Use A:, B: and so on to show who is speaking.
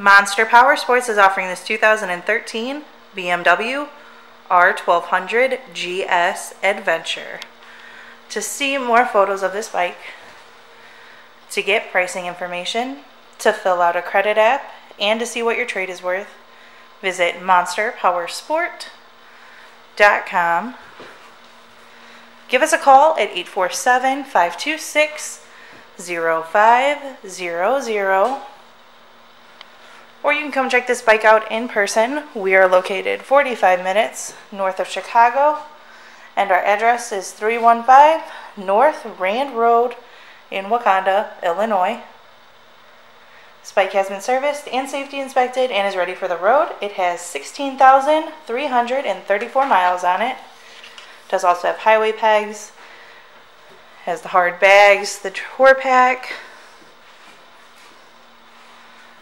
A: Monster Power Sports is offering this 2013 BMW R1200 GS Adventure. To see more photos of this bike, to get pricing information, to fill out a credit app, and to see what your trade is worth, visit monsterpowersport.com. Give us a call at 847 526 0500 or you can come check this bike out in person. We are located 45 minutes north of Chicago, and our address is 315 North Rand Road in Wauconda, Illinois. This bike has been serviced and safety inspected and is ready for the road. It has 16,334 miles on it. Does also have highway pegs. Has the hard bags, the tour pack,